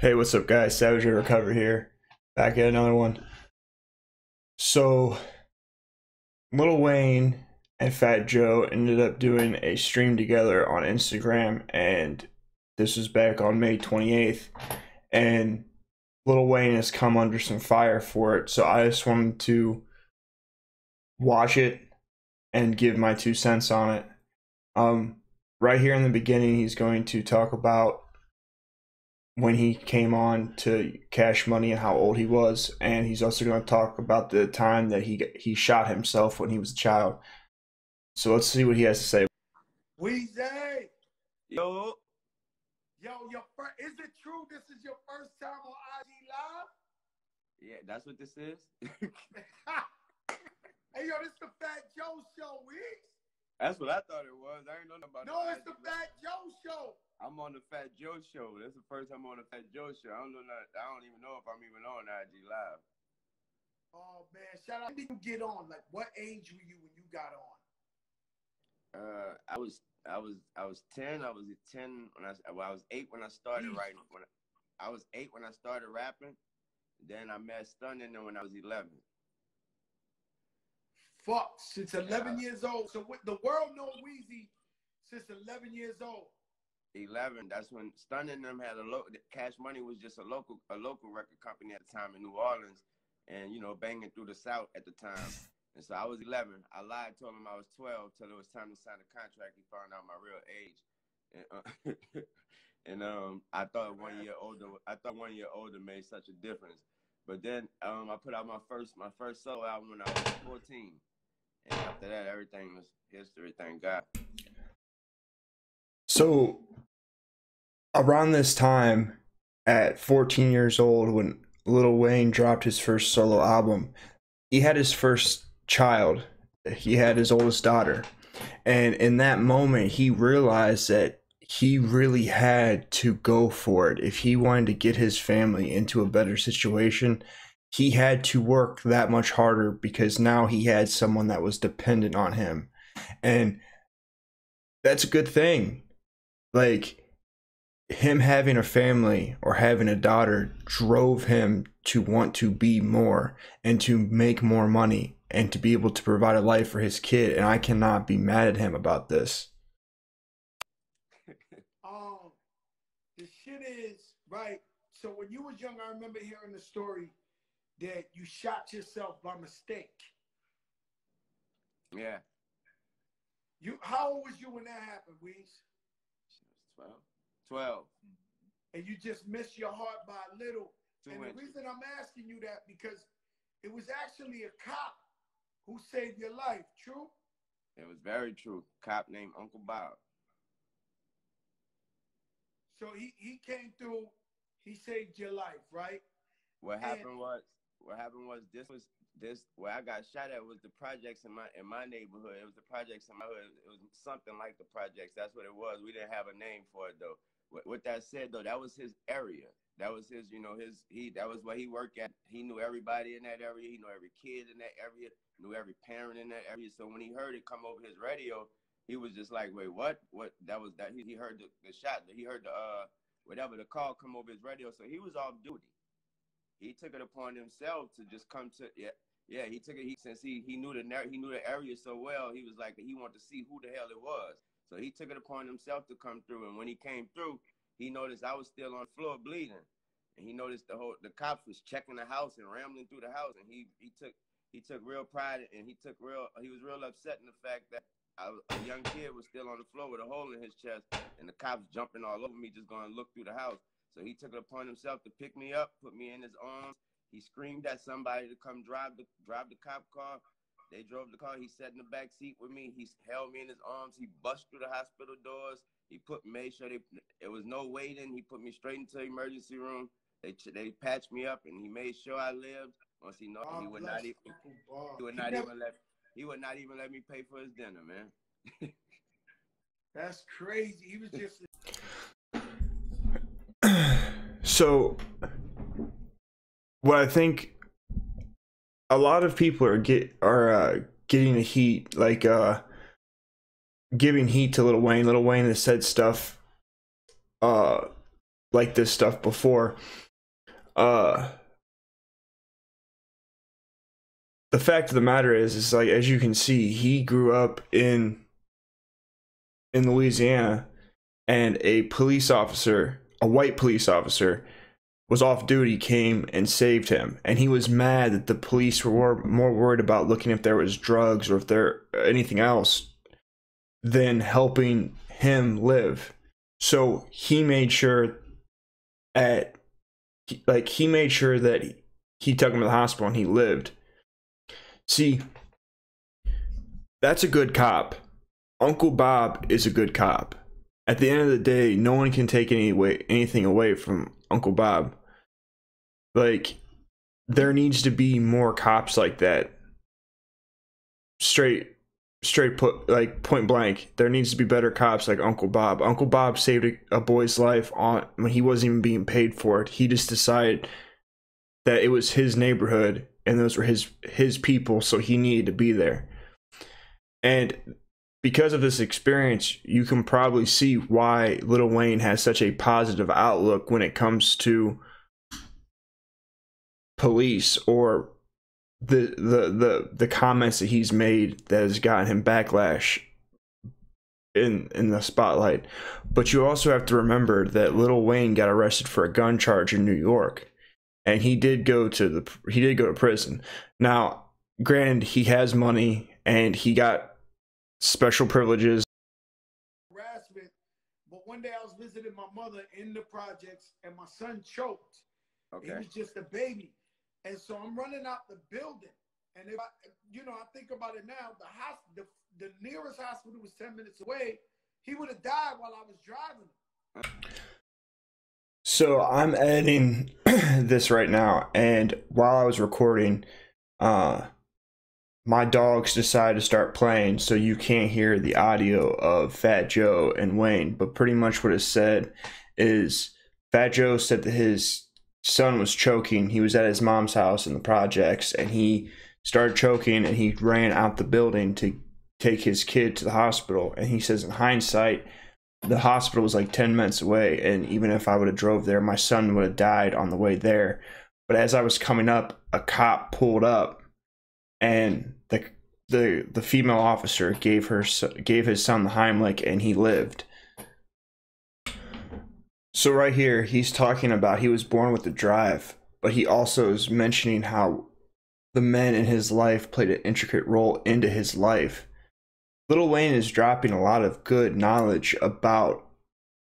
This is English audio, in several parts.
Hey, what's up, guys? Savage Recover here. Back at another one. So, Lil Wayne and Fat Joe ended up doing a stream together on Instagram, and this was back on May 28th. And Lil Wayne has come under some fire for it, so I just wanted to watch it and give my two cents on it. Um, right here in the beginning, he's going to talk about when he came on to Cash Money and how old he was, and he's also going to talk about the time that he he shot himself when he was a child. So let's see what he has to say. Weezy, Yo, yo, your first, is it true this is your first time on IG Live? yeah, that's what this is. hey, yo, this is the Fat Joe Show, Weez. That's what I thought it was. I ain't know nothing about No, no it's the Fat Joe Show. I'm on the Fat Joe show. That's the first time I'm on the Fat Joe show. I don't know. Not, I don't even know if I'm even on IG Live. Oh man, shout out! When did you get on? Like, what age were you when you got on? Uh, I was, I was, I was ten. I was ten when I, well, I was eight when I started writing. When I, I was eight when I started rapping. Then I met Stunna when I was eleven. Fuck, since 11 Yeah. years old. So what, the world know Weezy since 11 years old. 11 that's when Stunna them had a local cash money was just a local a local record company at the time in new orleans and you know banging through the south at the time. And so i was 11 i lied told him i was 12 till it was time to sign the contract. He found out my real age. And, uh, and um i thought one year older i thought one year older made such a difference. But then um i put out my first my first solo album when i was 14 and after that everything was history thank god So, around this time, at 14 years old, when Little Wayne dropped his first solo album, he had his first child. He had his oldest daughter. And in that moment, he realized that he really had to go for it. If he wanted to get his family into a better situation, he had to work that much harder because now he had someone that was dependent on him. And that's a good thing like him having a family or having a daughter drove him to want to be more and to make more money and to be able to provide a life for his kid and i cannot be mad at him about this Um, the shit is right. So when you was young, I remember hearing the story that you shot yourself by mistake. yeah You, how old was you when that happened, Weez? 12 12 mm-hmm. And you just missed your heart by a little. and the reason I'm asking you that because it was actually a cop who saved your life. True. It was very true. Cop named Uncle Bob. So he he came through. He saved your life, right? What And- happened was what happened was this was this where I got shot at was the projects in my in my neighborhood. It was the projects in my hood. It was something like the projects. That's what it was. We didn't have a name for it though. With, that said though, that was his area. That was his, you know, his he that was where he worked at. He knew everybody in that area. He knew every kid in that area. Knew every parent in that area. So when he heard it come over his radio, he was just like, "Wait, what? What? That was that?" He, he heard the, the shot. He heard the uh whatever the call come over his radio. So he was off duty. He took it upon himself to just come to yeah yeah. He took it. He since he he knew the he knew the area so well. He was like he wanted to see who the hell it was. So he took it upon himself to come through. And when he came through, he noticed I was still on the floor bleeding. And he noticed the whole the cops was checking the house and rambling through the house. And he he took he took real pride and he took real he was real upset in the fact that I, a young kid was still on the floor with a hole in his chest and the cops jumping all over me just going to look through the house. So he took it upon himself to pick me up, put me in his arms. He screamed at somebody to come drive the drive the cop car. They drove the car. He sat in the back seat with me. He held me in his arms. He bust through the hospital doors. He put made sure they it was no waiting. He put me straight into the emergency room. They they patched me up and he made sure I lived. Once he know he would not even he would not even let he would not even let me pay for his dinner, man. That's crazy. He was just so what i think a lot of people are get are uh, getting the heat like uh giving heat to Little Wayne. Little Wayne has said stuff uh like this stuff before. Uh the fact of the matter is is like as you can see, he grew up in in Louisiana and a police officer, a white police officer was off duty came and saved him. And he was mad that the police were more worried about looking if there was drugs or if there anything else than helping him live. So he made sure at like he made sure that he, he took him to the hospital and he lived. See that's a good cop. Uncle bob is a good cop at the end of the day no one can take any way, anything away from uncle bob. Like there needs to be more cops like that. Straight straight put like point blank there needs to be better cops like uncle bob. Uncle bob saved a, a, boy's life on when he wasn't even being paid for it. He just decided that it was his neighborhood and those were his his people so he needed to be there. And because of this experience you can probably see why little wayne has such a positive outlook when it comes to police or the the the the comments that he's made that has gotten him backlash in in the spotlight. But you also have to remember that Little Wayne got arrested for a gun charge in New York, and he did go to the he did go to prison. Now, granted, he has money and he got special privileges. Harassment, but one day I was visiting my mother in the projects, and my son choked. Okay. He was just a baby and so I'm running out the building. And if I, you know, I think about it now, the house, the, the nearest hospital was 10 minutes away. He would have died while I was driving. So I'm editing this right now, and while I was recording, uh, my dogs decide to start playing, so you can't hear the audio of Fat Joe and Wayne. But pretty much what it said is Fat Joe said that his son was choking. He was at his mom's house in the projects and he started choking and he ran out the building to take his kid to the hospital. And he says, in hindsight, the hospital was like 10 minutes away. And even if I would have drove there, my son would have died on the way there. But as I was coming up, a cop pulled up and the the the female officer gave her gave his son the Heimlich and he lived. So right here, he's talking about he was born with the drive, but he also is mentioning how the men in his life played an intricate role into his life. Little Wayne is dropping a lot of good knowledge about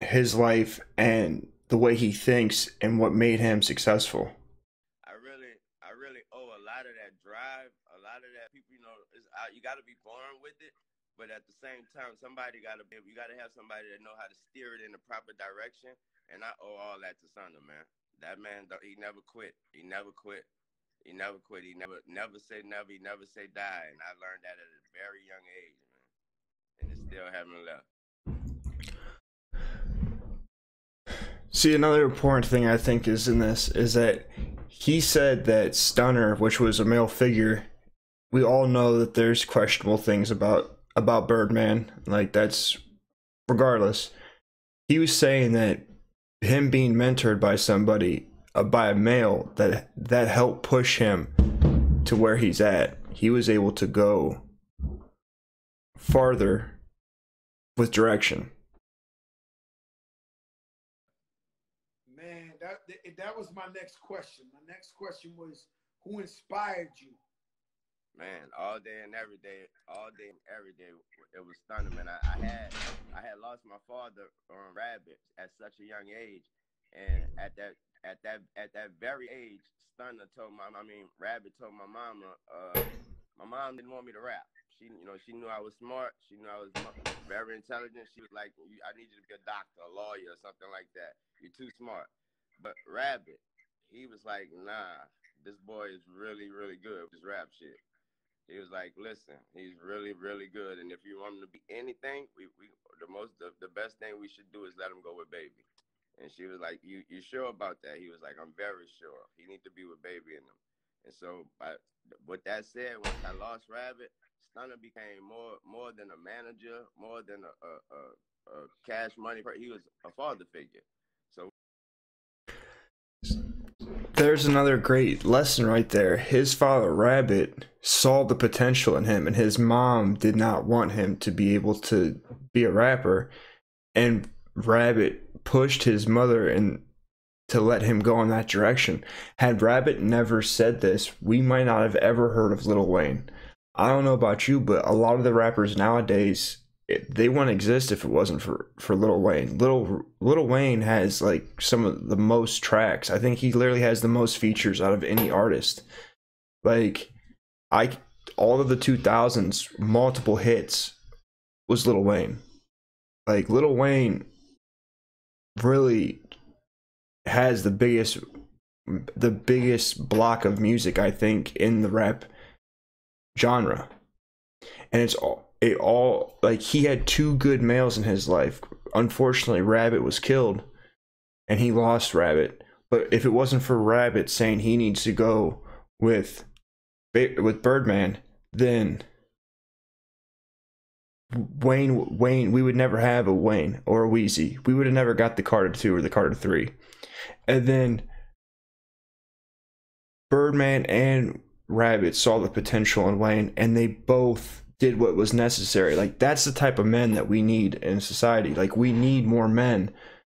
his life and the way he thinks and what made him successful. I really, I really owe a lot of that drive, a lot of that people. You uh, you got to be born with it, but at the same time, somebody got to be. You got to have somebody that know how to steer it in the proper direction. And I owe all that to Stunna, man. That man, he never quit. He never quit. He never quit. He never, never said never. He never said die. And I learned that at a very young age, man. And it still haven't left. See, another important thing I think is in this is that he said that Stunna, which was a male figure, we all know that there's questionable things about about Birdman. Like that's regardless. He was saying that him being mentored by somebody, uh, by a male, that that helped push him to where he's at. He was able to go farther with direction. Man, that that was my next question. My next question was, who inspired you? Man, all day and every day, all day and every day, it was Stunna, man. I, I had I had lost my father on rabbit at such a young age, and at that at that at that very age, Stunna told my I mean Rabbit told my mama, uh, my mom didn't want me to rap. She you know she knew I was smart. She knew I was very intelligent. She was like, I need you to be a doctor, a lawyer, or something like that. You're too smart. But Rabbit, he was like, Nah, this boy is really really good with this rap shit. He was like, "Listen, he's really, really good, and if you want him to be anything, we, we the most, the, the best thing we should do is let him go with baby." And she was like, "You, you sure about that?" He was like, "I'm very sure. He needs to be with baby in him." And so, I, with that said, once I lost Rabbit, Stunna became more, more than a manager, more than a, a, a, a cash money. He was a father figure. There's another great lesson right there. His father, Rabbit, saw the potential in him, and his mom did not want him to be able to be a rapper. And Rabbit pushed his mother and to let him go in that direction. Had Rabbit never said this, we might not have ever heard of Lil Wayne. I don't know about you, but a lot of the rappers nowadays it, they wouldn't exist if it wasn't for for Lil Wayne. Little Lil Wayne has like some of the most tracks. I think he literally has the most features out of any artist. Like I all of the 2000s multiple hits was Lil Wayne. Like Lil Wayne really has the biggest the biggest block of music I think in the rap genre. And it's all it all like he had two good males in his life. Unfortunately, Rabbit was killed, and he lost Rabbit. But if it wasn't for Rabbit saying he needs to go with with Birdman, then Wayne Wayne we would never have a Wayne or a Weezy. We would have never got the Carter two or the Carter three, and then Birdman and Rabbit saw the potential in Wayne, and they both did what was necessary. Like that's the type of men that we need in society. Like we need more men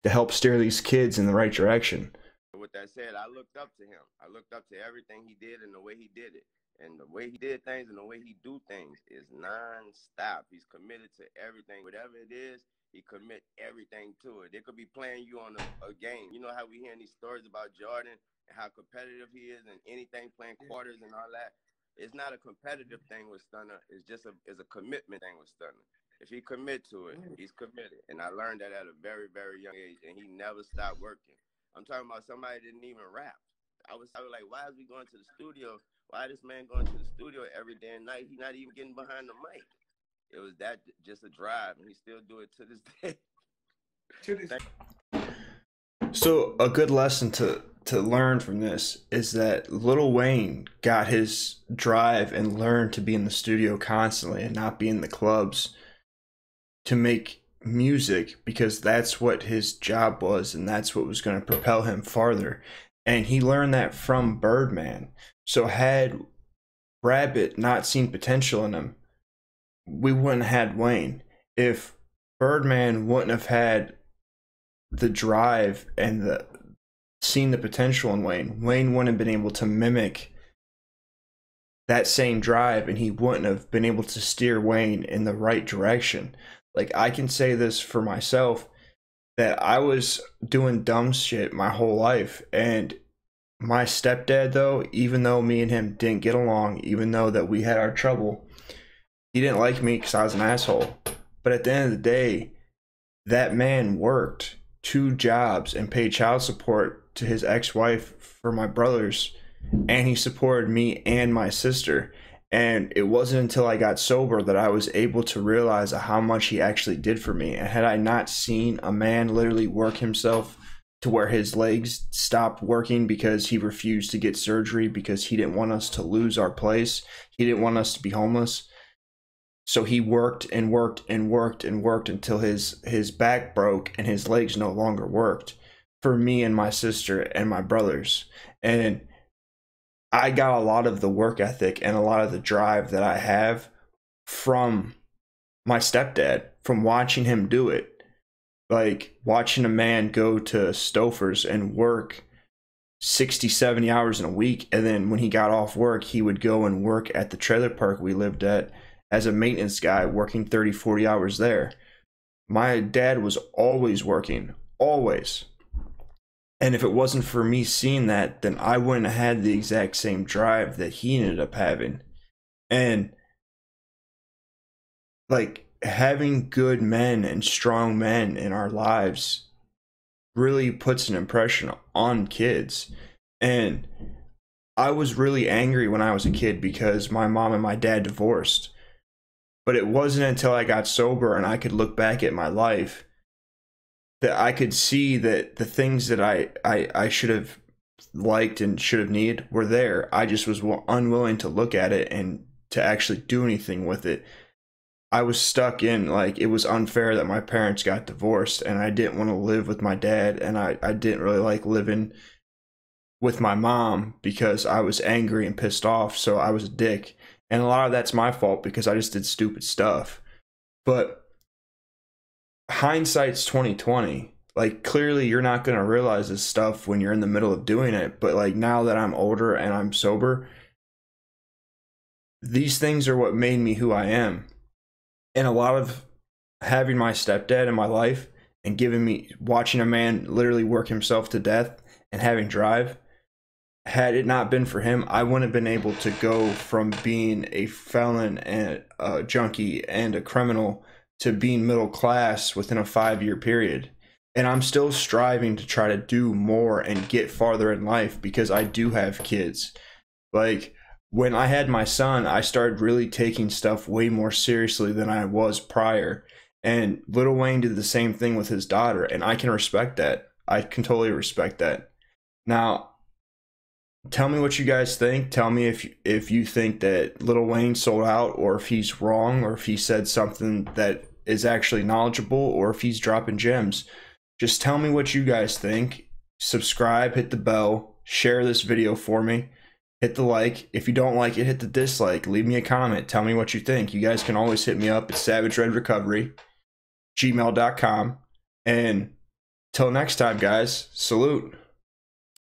to help steer these kids in the right direction. With that said, I looked up to him. I looked up to everything he did and the way he did it. And the way he did things and the way he do things is non-stop. He's committed to everything. Whatever it is, he commit everything to it. They could be playing you on a, a game. You know how we hear these stories about Jordan how competitive he is and anything playing quarters and all that it's not a competitive thing with Stunna. It's just a it's a commitment thing with Stunna. If he commit to it, mm. he's committed. And I learned that at a very very young age, and he never stopped working. I'm talking about somebody didn't even rap. I was, I was like, why is he going to the studio? Why this man going to the studio every day and night? He's not even getting behind the mic. It was that just a drive, and he still do it to this day. To this. So a good lesson to to learn from this is that Little Wayne got his drive and learned to be in the studio constantly and not be in the clubs to make music because that's what his job was and that's what was going to propel him farther. And he learned that from Birdman. So had Rabbit not seen potential in him, we wouldn't have had Wayne. If Birdman wouldn't have had the drive and the seen the potential in Wayne, Wayne wouldn't have been able to mimic that same drive and he wouldn't have been able to steer Wayne in the right direction. Like I can say this for myself that I was doing dumb shit my whole life and my stepdad though, even though me and him didn't get along, even though that we had our trouble, he didn't like me cuz I was an asshole. But at the end of the day, that man worked two jobs and paid child support to his ex-wife for my brothers and he supported me and my sister and it wasn't until I got sober that I was able to realize how much he actually did for me. And had I not seen a man literally work himself to where his legs stopped working because he refused to get surgery because he didn't want us to lose our place, he didn't want us to be homeless. So he worked and worked and worked and worked until his his back broke and his legs no longer worked for me and my sister and my brothers. And I got a lot of the work ethic and a lot of the drive that I have from my stepdad, from watching him do it. Like watching a man go to Stouffer's and work 60, 70 hours in a week. And then when he got off work, he would go and work at the trailer park we lived at as a maintenance guy, working 30, 40 hours there. My dad was always working, always. And if it wasn't for me seeing that, then I wouldn't have had the exact same drive that he ended up having. And like having good men and strong men in our lives really puts an impression on kids. And I was really angry when I was a kid because my mom and my dad divorced. But it wasn't until I got sober and I could look back at my life that I could see that the things that I, I, I should have liked and should have needed were there. I just was unwilling to look at it and to actually do anything with it. I was stuck in like it was unfair that my parents got divorced and I didn't want to live with my dad and I, I didn't really like living with my mom because I was angry and pissed off, so I was a dick. And a lot of that's my fault because I just did stupid stuff. But hindsight's 2020. Like clearly you're not going to realize this stuff when you're in the middle of doing it, but like now that I'm older and I'm sober, these things are what made me who I am. And a lot of having my stepdad in my life and giving me watching a man literally work himself to death and having drive had it not been for him i wouldn't have been able to go from being a felon and a junkie and a criminal to being middle class within a five year period and i'm still striving to try to do more and get farther in life because i do have kids like when i had my son i started really taking stuff way more seriously than i was prior and Little Wayne did the same thing with his daughter, and I can respect that. I can totally respect that. Now, tell me what you guys think. Tell me if if you think that Little Wayne sold out, or if he's wrong, or if he said something that is actually knowledgeable, or if he's dropping gems. Just tell me what you guys think. Subscribe, hit the bell, share this video for me. Hit the like. If you don't like it, hit the dislike. Leave me a comment. Tell me what you think. You guys can always hit me up at Savage Red Recovery gmail.com. And till next time, guys, salute.